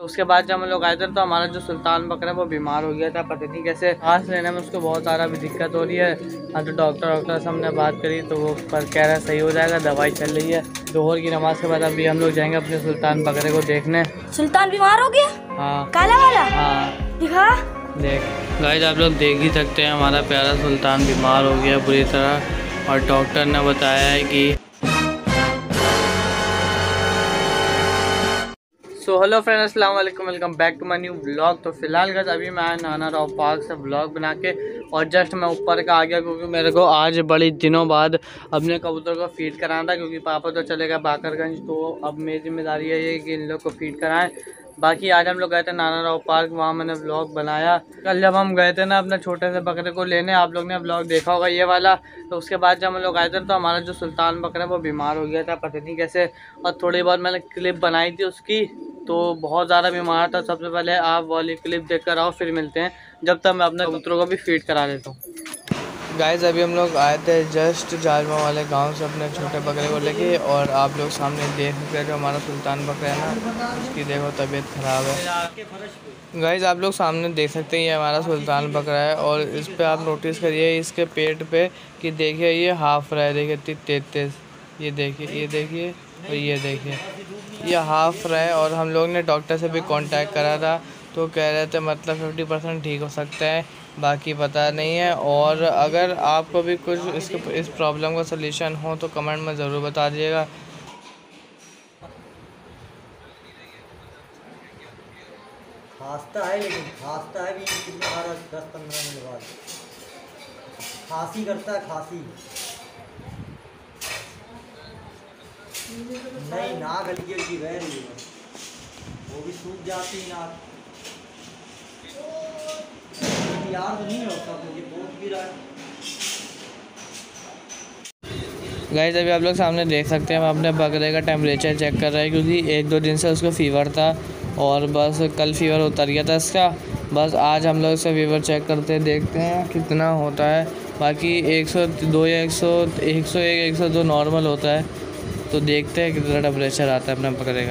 तो उसके बाद जब हम लोग आए थे तो हमारा जो सुल्तान बकरा है वो बीमार हो गया था पता नहीं कैसे। सांस लेने में उसको बहुत सारा भी दिक्कत हो रही है। हाँ तो डॉक्टर डॉक्टर से हमने बात करी तो वो पर कह रहा है सही हो जाएगा दवाई चल रही है। दोहर की नमाज़ के बाद अभी हम लोग जाएँगे अपने सुल्तान बकरे को देखने। सुल्तान बीमार हो गया? हाँ। काला वाला? हाँ। दिखा। देख गाइज़ आप लोग देख ही सकते हैं हमारा प्यारा सुल्तान बीमार हो गया बुरी तरह। और डॉक्टर ने बताया है कि सो हेलो फ्रेंड अस्सलाम वालेकुम welcome back to my new blog तो फ़िलहाल गज अभी मैं नाना राव पार्क से ब्लॉग बना के और जस्ट मैं ऊपर का आ गया क्योंकि मेरे को आज बड़ी दिनों बाद अपने कबूतर को फ़ीड कराना था क्योंकि पापा तो चले गए बाकरगंज। तो अब मेरी ज़िम्मेदारी है ये कि इन लोग को फ़ीड कराएँ। बाकी आज हम लोग गए थे नाना राव पार्क, वहाँ मैंने ब्लॉग बनाया। कल जब हम गए थे ना अपने छोटे से बकरे को लेने, आप लोग ने ब्लॉग देखा होगा ये वाला। तो उसके बाद जब हम लोग आए थे तो हमारा जो सुल्तान बकरा वो बीमार हो गया था, पता नहीं कैसे। और थोड़ी बहुत मैंने क्लिप बनाई थी उसकी। तो बहुत ज़्यादा बीमार था। सबसे पहले आप वाली क्लिप देख कर आओ, फिर मिलते हैं। जब तक मैं अपने कबूतरों को भी फ़ीड करा लेता हूँ। गाइस अभी हम लोग आए थे जस्ट जालमा वाले गाँव से अपने छोटे बकरे को लेके और आप लोग सामने देख सकते हैं जो हमारा सुल्तान बकरा है ना, उसकी देखो तबीयत ख़राब है। गाइस आप लोग सामने देख सकते हैं ये हमारा सुल्तान बकरा है और इस पर आप नोटिस करिए इसके पेट पे कि देखिए ये हाफ़ रहा है, देखिए तेज ये देखिए ये देखिए और ये देखिए। ये हाफ़ रहा और हम लोग ने डॉक्टर से भी कांटेक्ट करा था तो कह रहे थे मतलब फिफ्टी परसेंट ठीक हो सकता है, बाकी पता नहीं है। और अगर आपको भी कुछ इसके इस प्रॉब्लम का सलूशन हो तो कमेंट में ज़रूर बता दिएगा खांसता है लेकिन खांसता है भी दस पंद्रह मिनट बाद। खांसी करता है, खांसी। नहीं, नाक हल्की हल्की बह रही है। वो भी सूख जाती है नाक। यार तो नहीं होता, क्योंकि बहुत भी रहा अभी आप लोग सामने देख सकते हैं, हम अपने बकरे का टेम्परेचर चेक कर रहे हैं, क्योंकि एक दो दिन से उसको फीवर था और बस कल फीवर उतर गया था इसका। बस आज हम लोग इसका फीवर चेक करते हैं, देखते हैं कितना होता है। बाकी 102 या 100 101 102 नॉर्मल होता है। तो देखते हैं कितना टेम्परेचर आता है अपना बकरे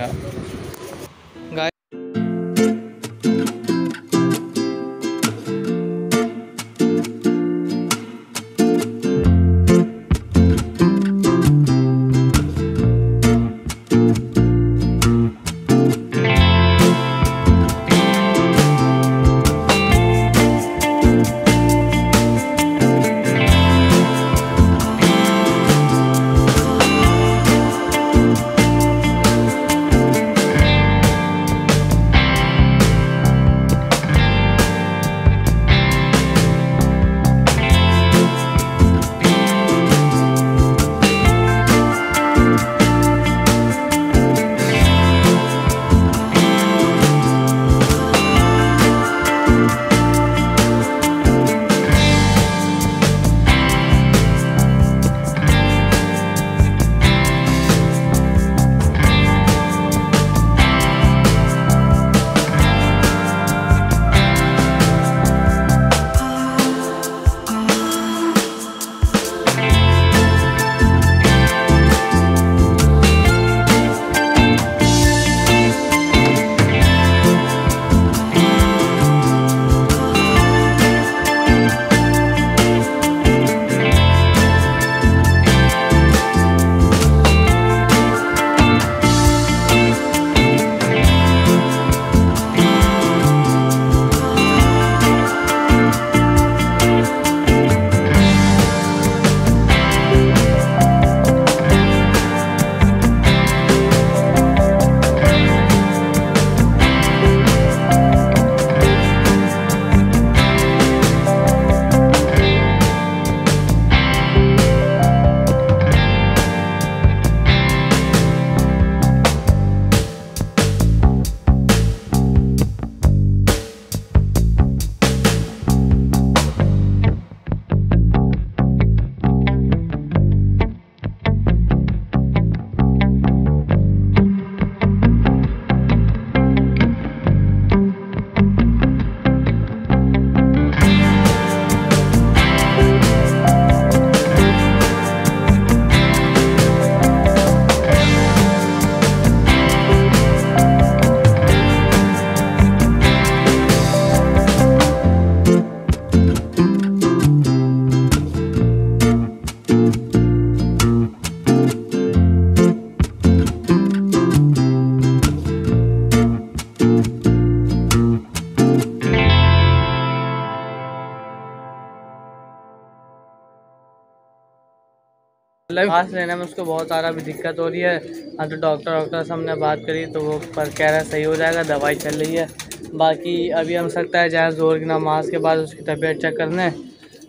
सांस लेने में उसको बहुत सारा भी दिक्कत हो रही है। हाँ तो डॉक्टर वॉक्टर से हमने बात करी तो वो पर कह रहा है सही हो जाएगा, दवाई चल रही है। बाकी अभी हम सकता है जाए ज़ोर की नमाज़ के बाद उसकी तबीयत चेक करने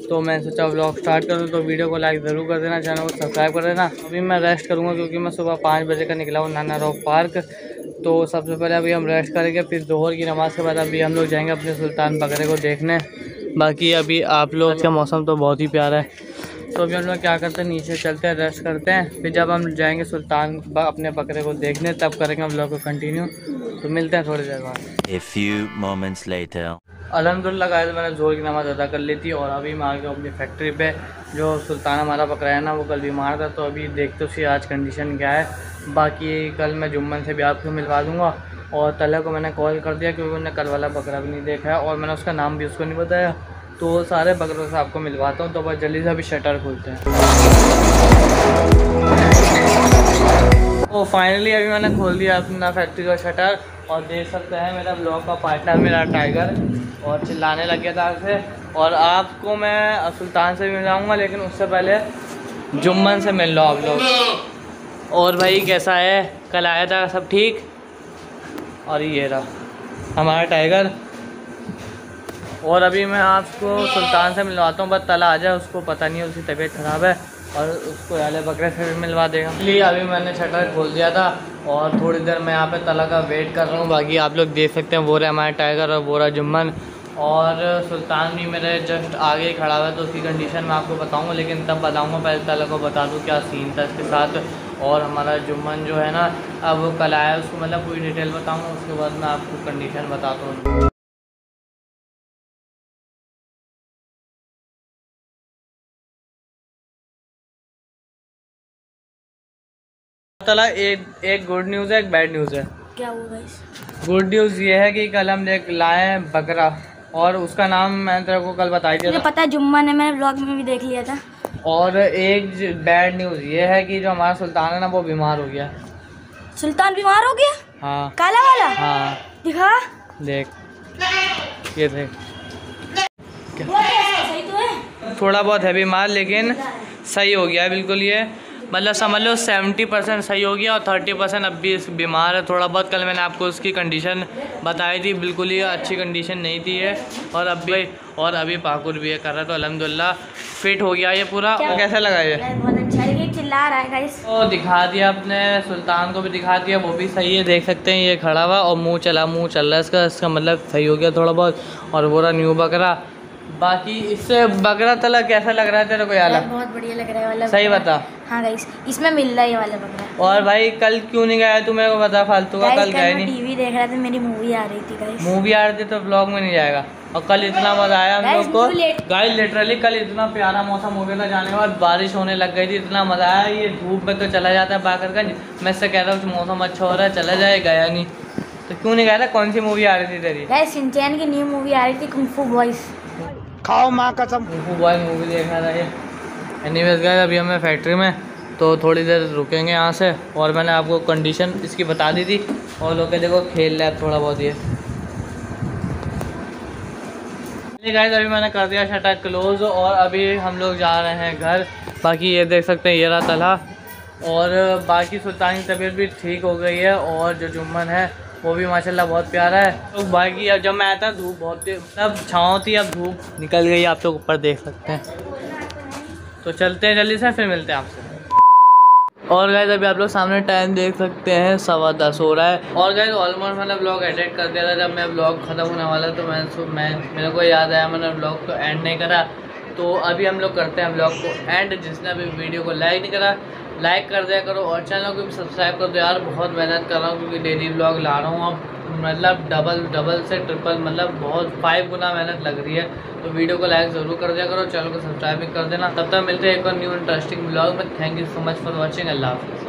तो मैं सोचा ब्लॉग स्टार्ट करूँ तो वीडियो को लाइक ज़रूर कर देना चैनल को सब्सक्राइब कर देना। अभी मैं रेस्ट करूँगा, क्योंकि मैं सुबह पाँच बजे का निकला हूँ, नाना रॉक पार्क। तो सबसे पहले अभी हम रेस्ट करेंगे, फिर दोहर की नमाज़ के बाद अभी हम लोग जाएँगे अपने सुल्तान बकरे को देखने। बाकी अभी आप लोग का मौसम तो बहुत ही प्यारा है। तो अभी हम लोग क्या करते हैं नीचे चलते हैं रेस्ट करते हैं। फिर जब हम जाएँगे सुल्तान अपने बकरे को देखने तब करेंगे हम लोग को कंटिन्यू तो मिलते हैं थोड़ी देर बाद। A few moments later. अलहमदिल्ला गाइस मैंने ज़ोर की नमाज़ अदा कर ली थी और अभी मैं आ गया अपनी फैक्ट्री पे जो सुल्तान हमारा बकरा है ना वो कल बीमार था तो अभी देखते उसकी आज कंडीशन क्या है। बाकी कल मैं जुम्मन से भी आपको मिलवा दूँगा। और तला को मैंने कॉल कर दिया क्योंकि उन्होंने कल वाला बकरा भी नहीं देखा है और मैंने उसका नाम भी उसको नहीं बताया। तो सारे बकरों से आपको मिलवाता हूँ तो बस जल्दी से अभी शटर खोलते हैं। तो फाइनली अभी मैंने खोल दिया अपना फैक्ट्री का शटर और देख सकते हैं मेरा ब्लॉग का पार्टनर मेरा टाइगर और चिल्लाने लग गया था से और आपको मैं सुल्तान से भी मिलाऊँगा, लेकिन उससे पहले जुम्मन से मिल लो आप लोग। और भाई कैसा है? कल आया था, सब ठीक? और ये रहा। हमारा टाइगर और अभी मैं आपको सुल्तान से मिलवाता हूँ, बस तला आ जाए, उसको पता नहीं है, उसकी तबीयत ख़राब है और उसको याले बकरे से भी मिलवा देगा। इसलिए अभी मैंने शटर खोल दिया था और थोड़ी देर मैं यहाँ पे तला का वेट कर रहा हूँ, बाकी आप लोग देख सकते हैं, वो रहे हमारे टाइगर और वो रहा जुम्मन। और सुल्तान भी मेरे जस्ट आगे खड़ा हुआ है तो उसकी कंडीशन मैं आपको बताऊँगा, लेकिन तब बताऊँगा, पहले तला को बता दूँ क्या सीन था इसके साथ। और हमारा जुम्मन जो है ना, अब वो कल आया उसको मतलब पूरी डिटेल बताऊँगा, उसके बाद मैं आपको कंडीशन बताता हूँ। तला एक एक गुड न्यूज़ है एक बैड न्यूज़ है। क्या हुआ गुड न्यूज़ ये है कि कल हम देख लाए हैं बकरा और उसका नाम मैंने तेरे को कल बताई दिया पता है जुम्मा ने मैंने ब्लॉग में भी देख लिया था। और एक बैड न्यूज़ ये है कि जो हमारा सुल्तान है ना वो बीमार हो गया। सुल्तान बीमार हो गया? हाँ। काला वाला? हाँ। दिखा। देख। ये देख? सही तो थोड़ा बहुत है बीमार लेकिन सही हो गया बिल्कुल ये। मतलब समझ लो सेवेंटी परसेंट सही हो गया और थर्टी परसेंट अब भी इस बीमार है। थोड़ा बहुत कल मैंने आपको उसकी कंडीशन बताई थी बिल्कुल ही अच्छी कंडीशन नहीं थी ये। और अब भी और अभी पाकुर भी है कर रहा है तो अलहमदिल्ला फिट हो गया ये पूरा। और कैसा लगा ये? गाइस, बहुत अच्छा है ये चिल्ला रहा है गाइस तो दिखा दिया अपने सुल्तान को भी दिखा दिया वो भी सही है देख सकते हैं ये खड़ा हुआ और मुँह चला मुँह चल रहा है इसका इसका मतलब सही हो गया थोड़ा बहुत। और बोरा न्यू बकरा। बाकी इससे बकरा तला कैसा लग रहा है तेरे को यार बहुत बढ़िया लग रहा है वाला सही बता। हाँ गाइस इसमें मिल रहा है ये वाला बकरा और भाई कल क्यों नहीं गया? तू मेरे को बता फालतू का कल मैं नहीं। टीवी देख रहा था मेरी मूवी आ रही थी गाइस मूवी आ रही थी तो ब्लॉग में नहीं जाएगा। और कल इतना मज़ा आया हम लोग को। गाइस लिटरली कल इतना प्यारा मौसम हो गया था जाने के बाद। बारिश होने लग गई थी इतना मज़ा आया। ये धूप में तो चला जाता है बाकरगंज। मैं इससे कह रहा हूँ मौसम अच्छा हो रहा है चला जाए गया नहीं। तो क्यों नहीं गया था? कौन सी मूवी आ रही थी तेरी? गाइस सिंचैन की न्यू मूवी आ रही थी कुंफू बॉयज़ खाओ माँ कसम। कुंफू बॉय मूवी देखा था ये। एनीवेज गए अभी हमें फैक्ट्री में तो थोड़ी देर रुकेंगे यहाँ से, और मैंने आपको कंडीशन इसकी बता दी थी। और लोग के देखो, खेल है थोड़ा बहुत ये. गाइस अभी मैंने कर दिया शटर क्लोज और अभी हम लोग जा रहे हैं घर। बाकी ये देख सकते हैं, ये रहा तला। और बाकी सुल्तान की तबीयत भी ठीक हो गई है, और जो जुम्मन है, वो भी माशाल्लाह बहुत प्यारा है। तो बाकी अब जब मैं आया था, धूप बहुत थी तब छाँव थी, अब धूप निकल गई, आप लोग ऊपर देख सकते हैं। तो चलते हैं जल्दी से, फिर मिलते हैं आपसे। और गैस अभी आप लोग सामने टाइम देख सकते हैं, सवा दस हो रहा है। और गैस ऑलमोस्ट मैंने ब्लॉग एडिट कर दिया था। जब मैं ब्लॉग ख़त्म होने वाला तो मैं मैं मेरे को याद आया, मैंने ब्लॉग को एंड नहीं करा। तो अभी हम लोग करते हैं ब्लॉग को एंड जिसने अभी वीडियो को लाइक नहीं करा। लाइक कर दिया करो और चैनल को भी सब्सक्राइब कर दो। यार, बहुत मेहनत कर रहा हूँ, क्योंकि डेली ब्लॉग ला रहा हूँ अब। मतलब डबल डबल से ट्रिपल मतलब बहुत फाइव गुना मेहनत लग रही है। तो वीडियो को लाइक ज़रूर कर दिया करो, चैनल को सब्सक्राइब भी कर देना। तब तक मिलते हैं एक और न्यू इंटरेस्टिंग ब्लॉग में। Thank you so much for watching अल्लाह हाफिज़।